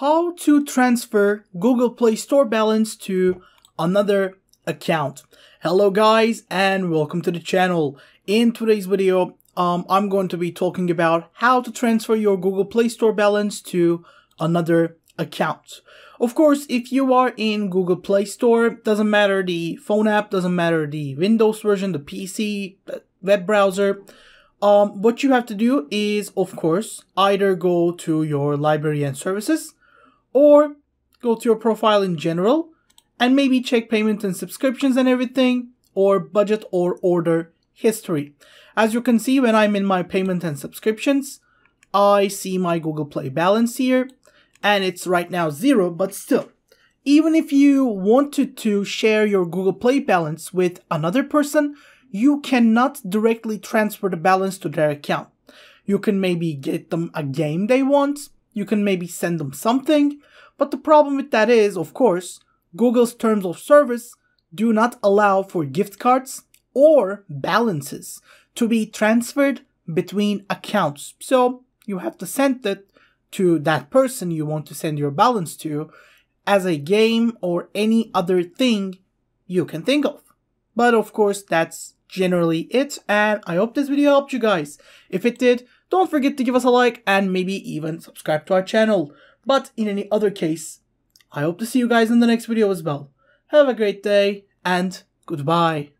how to transfer Google Play Store balance to another account. Hello guys and welcome to the channel. In today's video, um, I'm going to be talking about how to transfer your Google Play Store balance to another account. Of course, if you are in Google Play Store, doesn't matter the phone app, doesn't matter the Windows version, the PC, web browser, um, what you have to do is, of course, either go to your library and services or go to your profile in general and maybe check payment and subscriptions and everything or budget or order history. As you can see, when I'm in my payment and subscriptions, I see my Google Play balance here and it's right now zero, but still, even if you wanted to share your Google Play balance with another person, you cannot directly transfer the balance to their account. You can maybe get them a game they want, you can maybe send them something, but the problem with that is, of course, Google's terms of service do not allow for gift cards or balances to be transferred between accounts. So you have to send it to that person you want to send your balance to as a game or any other thing you can think of. But of course, that's generally it, and I hope this video helped you guys. If it did, don't forget to give us a like and maybe even subscribe to our channel. But in any other case, I hope to see you guys in the next video as well. Have a great day, and goodbye.